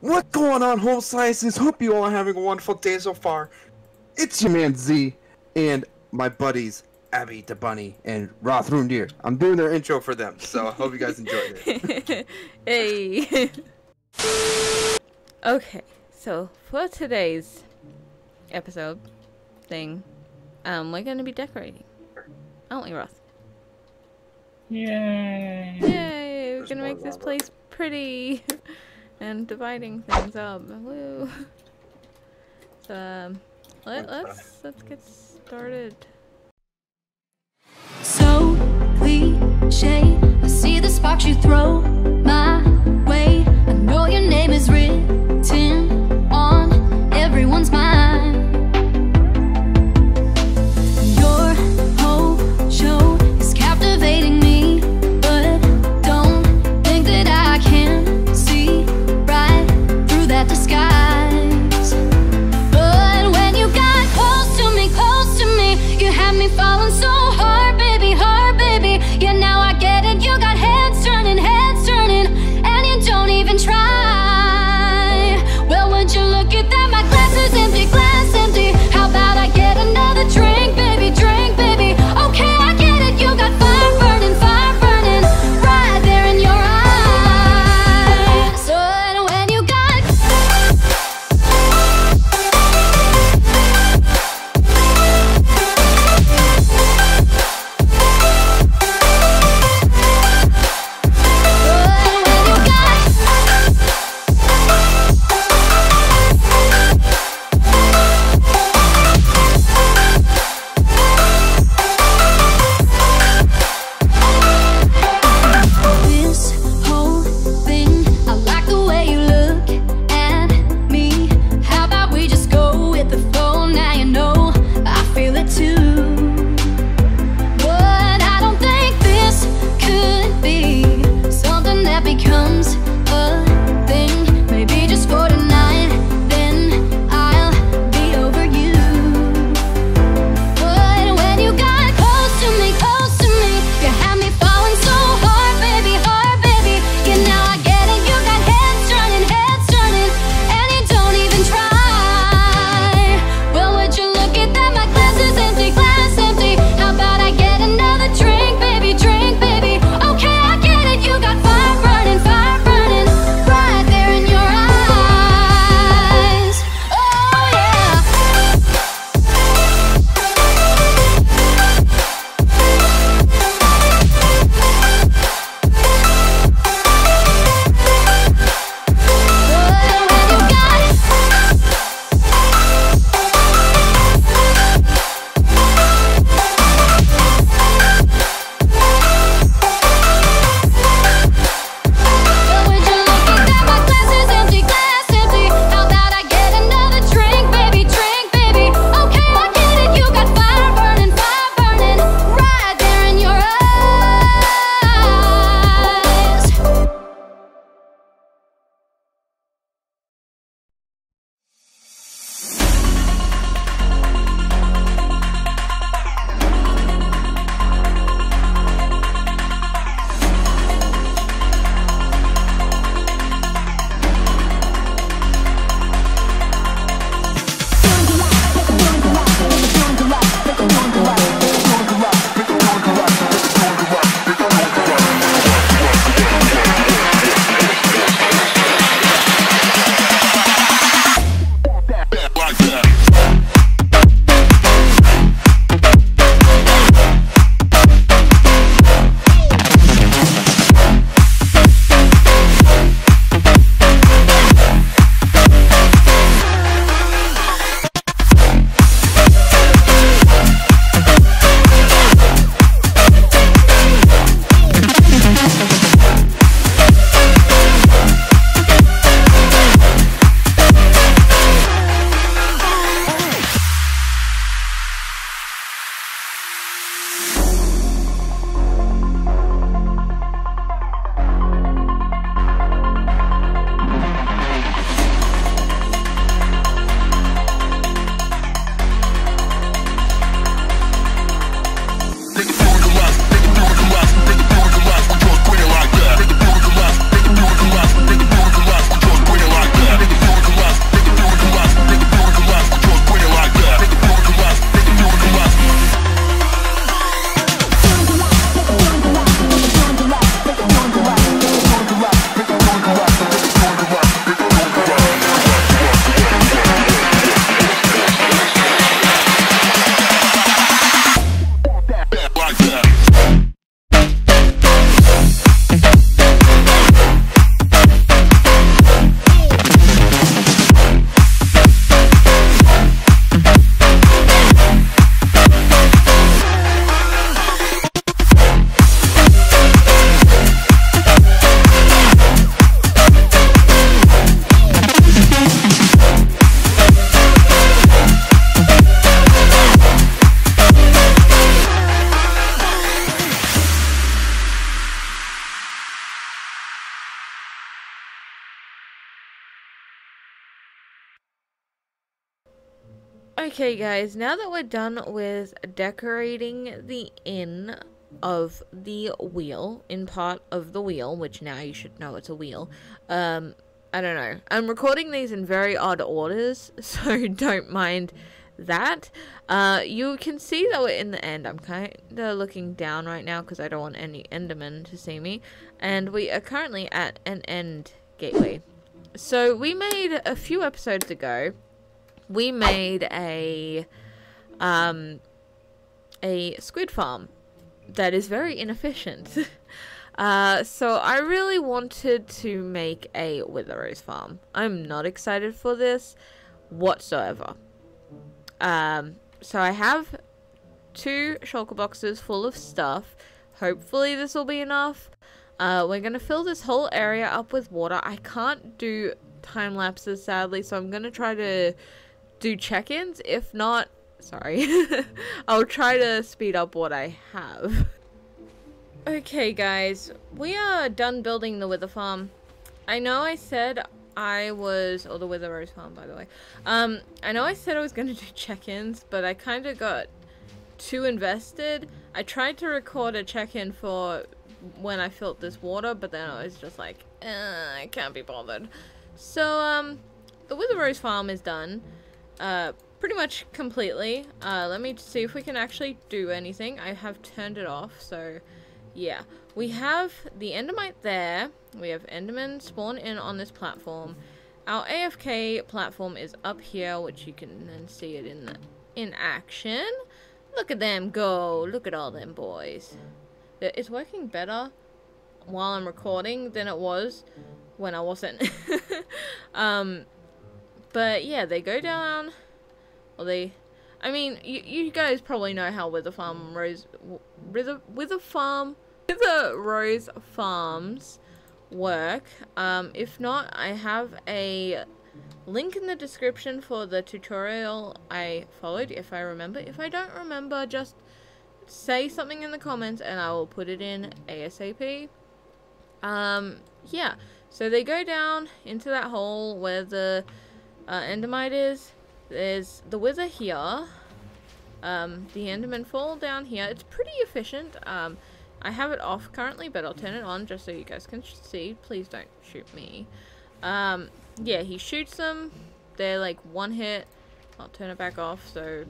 What's going on, home slices? Hope you all are having a wonderful day so far. It's your man Z and my buddies Abby the Bunny and Rothruindir. I'm doing their intro for them, so I hope you guys enjoyed it. hey. okay, so for today's episode thing, um, we're gonna be decorating, aren't we, Roth? Yay! Yay! We're There's gonna make this place pretty and dividing things up. Woo! So, um, let, let's let's get started. So cliche. I see the sparks you throw Okay, guys, now that we're done with decorating the inn of the wheel, in part of the wheel, which now you should know it's a wheel, um, I don't know. I'm recording these in very odd orders, so don't mind that. Uh, you can see that we're in the end. I'm kind of looking down right now because I don't want any Endermen to see me. And we are currently at an end gateway. So we made a few episodes ago, we made a, um, a squid farm that is very inefficient. Uh, so I really wanted to make a Wither Rose farm. I'm not excited for this whatsoever. Um, so I have two shulker boxes full of stuff. Hopefully this will be enough. Uh, we're going to fill this whole area up with water. I can't do time lapses sadly, so I'm going to try to do check-ins. If not, sorry, I'll try to speed up what I have. Okay, guys, we are done building the Wither Farm. I know I said I was, or the Wither Rose Farm, by the way. Um, I know I said I was going to do check-ins, but I kind of got too invested. I tried to record a check-in for when I filled this water, but then I was just like, eh, I can't be bothered. So, um, the Wither Rose Farm is done. Uh, pretty much completely. Uh, let me see if we can actually do anything. I have turned it off, so yeah. We have the Endermite there. We have Enderman spawn in on this platform. Our AFK platform is up here, which you can then see it in the, in action. Look at them go. Look at all them boys. It's working better while I'm recording than it was when I wasn't. um, but yeah, they go down. Or they... I mean, you, you guys probably know how Wither Farm Rose... Wither, Wither Farm the Rose Farms work. Um, if not, I have a link in the description for the tutorial I followed, if I remember. If I don't remember, just say something in the comments and I will put it in ASAP. Um, yeah, so they go down into that hole where the uh, Endermite is. There's the Wither here. Um, the Endermen fall down here. It's pretty efficient. Um, I have it off currently, but I'll turn it on just so you guys can see. Please don't shoot me. Um, yeah, he shoots them. They're like one hit. I'll turn it back off so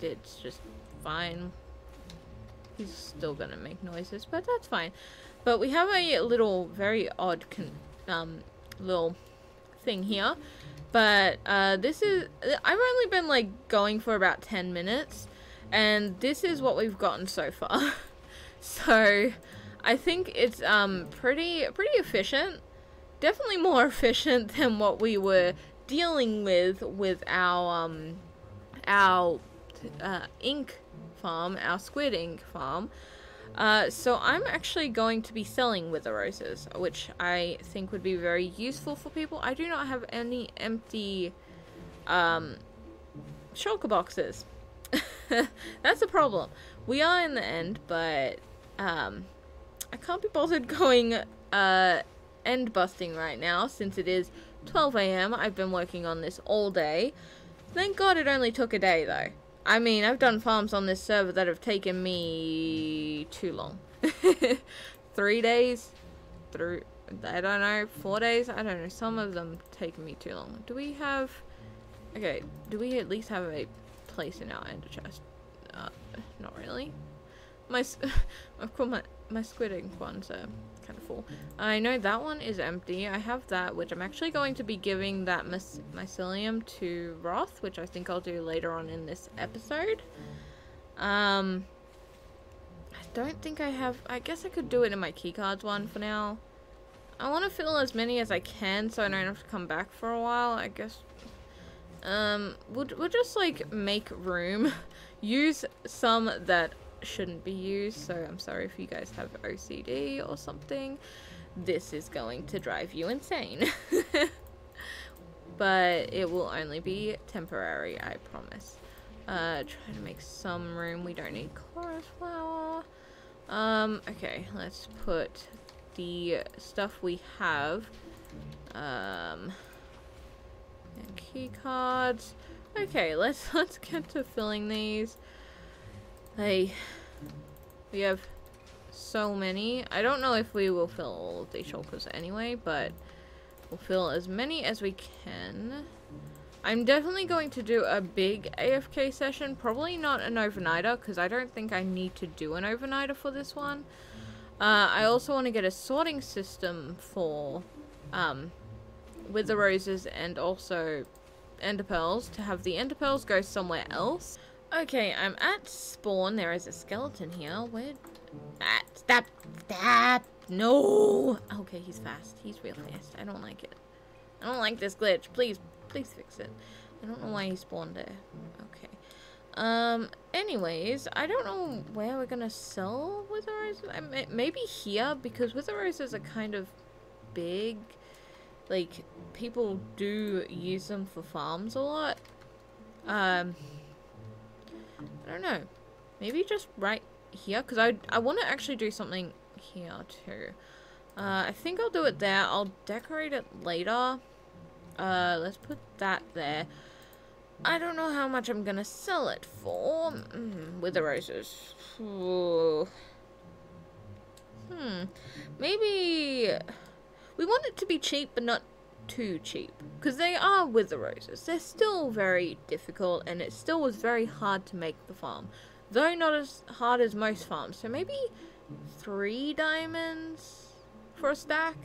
it's just fine. He's still gonna make noises, but that's fine. But we have a little, very odd, um, little thing here. But, uh, this is, I've only been, like, going for about 10 minutes. And this is what we've gotten so far. So I think it's um pretty pretty efficient. Definitely more efficient than what we were dealing with with our um our uh, ink farm, our squid ink farm. Uh, so I'm actually going to be selling wither roses, which I think would be very useful for people. I do not have any empty um, shulker boxes. That's a problem. We are in the end, but um, I can't be bothered going uh, end busting right now since it is 12 a.m. I've been working on this all day. Thank God it only took a day though. I mean, I've done farms on this server that have taken me too long. Three days? Through, I don't know, four days? I don't know. Some of them taken me too long. Do we have... Okay, do we at least have a place in our ender chest? Uh, not really. My, of course, my, my squid ink ones kind of full. I know that one is empty. I have that, which I'm actually going to be giving that mycelium to Roth, which I think I'll do later on in this episode. Um, I don't think I have... I guess I could do it in my keycards one for now. I want to fill as many as I can so I don't have to come back for a while. I guess... Um, we'll, we'll just, like, make room. Use some that shouldn't be used, so I'm sorry if you guys have OCD or something. This is going to drive you insane. but it will only be temporary, I promise. Uh, try to make some room. We don't need chorus flower. Um, okay, let's put the stuff we have. Um, and key cards. Okay, let's let's get to filling these. Hey, we have so many. I don't know if we will fill all of these shulkers anyway, but we'll fill as many as we can. I'm definitely going to do a big AFK session. Probably not an overnighter, because I don't think I need to do an overnighter for this one. Uh, I also want to get a sorting system for um, Wither Roses and also Ender Pearls to have the Ender Pearls go somewhere else. Okay, I'm at spawn. There is a skeleton here. Where? Ah, stop! Stop! No! Okay, he's fast. He's real fast. I don't like it. I don't like this glitch. Please, please fix it. I don't know why he spawned there. Okay. Um, anyways, I don't know where we're gonna sell Wither Roses. I may maybe here, because Wither Roses are kind of big. Like, people do use them for farms a lot. Um, I don't know. Maybe just right here, because I, I want to actually do something here too. Uh, I think I'll do it there. I'll decorate it later. Uh, let's put that there. I don't know how much I'm gonna sell it for. Mm, wither roses. Ooh. Hmm. Maybe... We want it to be cheap, but not too cheap. Because they are wither roses. They're still very difficult, and it still was very hard to make the farm. Though not as hard as most farms. So maybe three diamonds for a stack?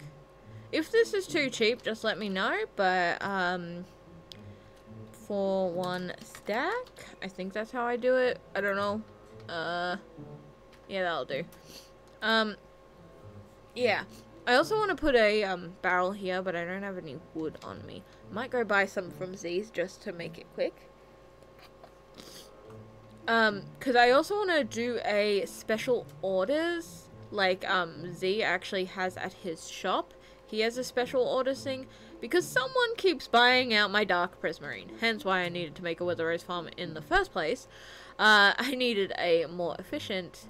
If this is too cheap, just let me know. But, um, for one stack, I think that's how I do it. I don't know. Uh, yeah, that'll do. Um, yeah. I also want to put a um, barrel here, but I don't have any wood on me. Might go buy some from Z's just to make it quick. Um, because I also want to do a special orders, like um, Z actually has at his shop. He has a special orders thing, because someone keeps buying out my Dark Prismarine. Hence why I needed to make a Wither Rose farm in the first place. Uh, I needed a more efficient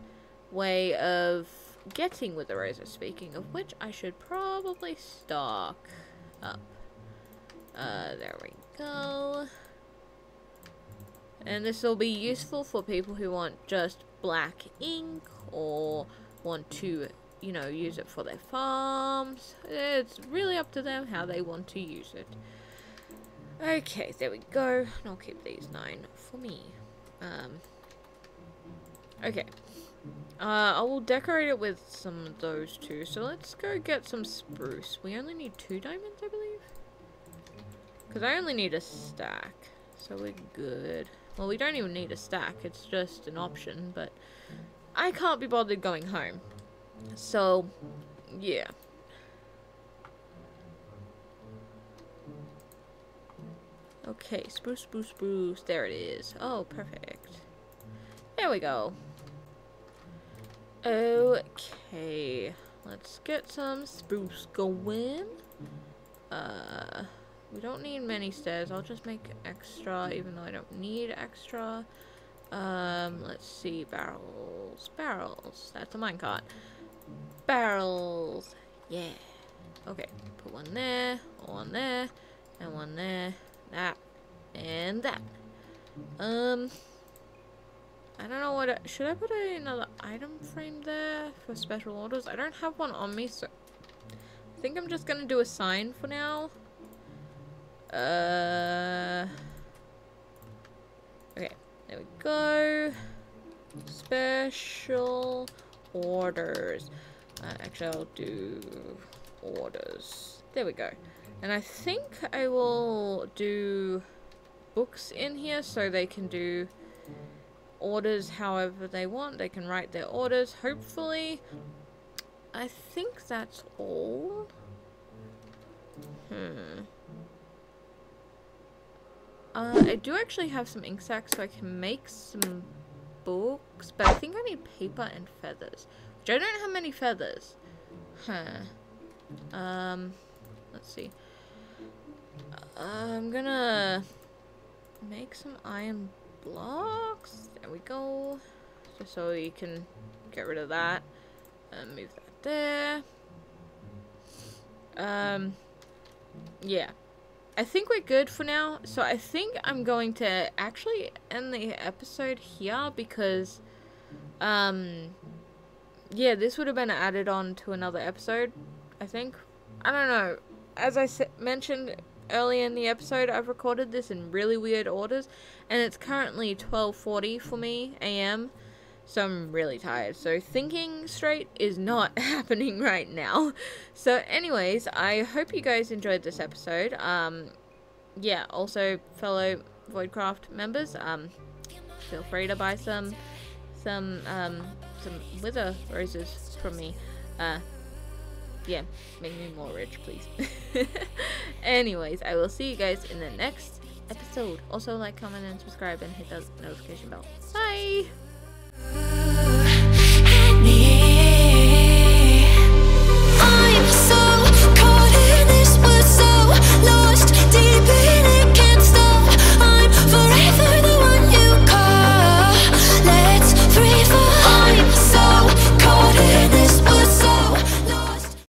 way of getting Wither Roses, speaking of which, I should probably stock up. Uh, there we go. And this will be useful for people who want just black ink or want to, you know, use it for their farms. It's really up to them how they want to use it. Okay, there we go. I'll keep these nine for me. Um, okay. Uh, I will decorate it with some of those too. So let's go get some spruce. We only need two diamonds, I believe. Because I only need a stack. So we're good. Well, we don't even need a stack. It's just an option, but I can't be bothered going home. So, yeah. Okay, spruce, spruce, spruce. There it is. Oh, perfect. There we go. Okay. Let's get some spruce going. Uh, we don't need many stairs. I'll just make extra, even though I don't need extra. Um, let's see. Barrels. Barrels. That's a minecart. Barrels. Yeah. Okay. Put one there, one there, and one there. That. And that. Um... I don't know what... should I put another item frame there for special orders? I don't have one on me, so... I think I'm just gonna do a sign for now. Uh... Okay, there we go. Special orders. Uh, actually, I'll do orders. There we go. And I think I will do books in here so they can do orders however they want. They can write their orders, hopefully. I think that's all. Hmm. Uh, I do actually have some ink sacs so I can make some books, but I think I need paper and feathers. Which I don't have many feathers. Huh. Um, let's see. Uh, I'm gonna make some iron blocks. There we go. Just so you can get rid of that. And move that there. Um, yeah. I think we're good for now. So I think I'm going to actually end the episode here because, um, yeah, this would have been added on to another episode. I think. I don't know. As I mentioned earlier in the episode, I've recorded this in really weird orders, and it's currently 12:40 for me a.m. So I'm really tired. So thinking straight is not happening right now. So anyways, I hope you guys enjoyed this episode. Um yeah, also fellow Voidcraft members, um feel free to buy some some um some wither roses from me. Uh yeah, make me more rich, please. anyways, I will see you guys in the next episode. Also like, comment and subscribe and hit that notification bell. Bye!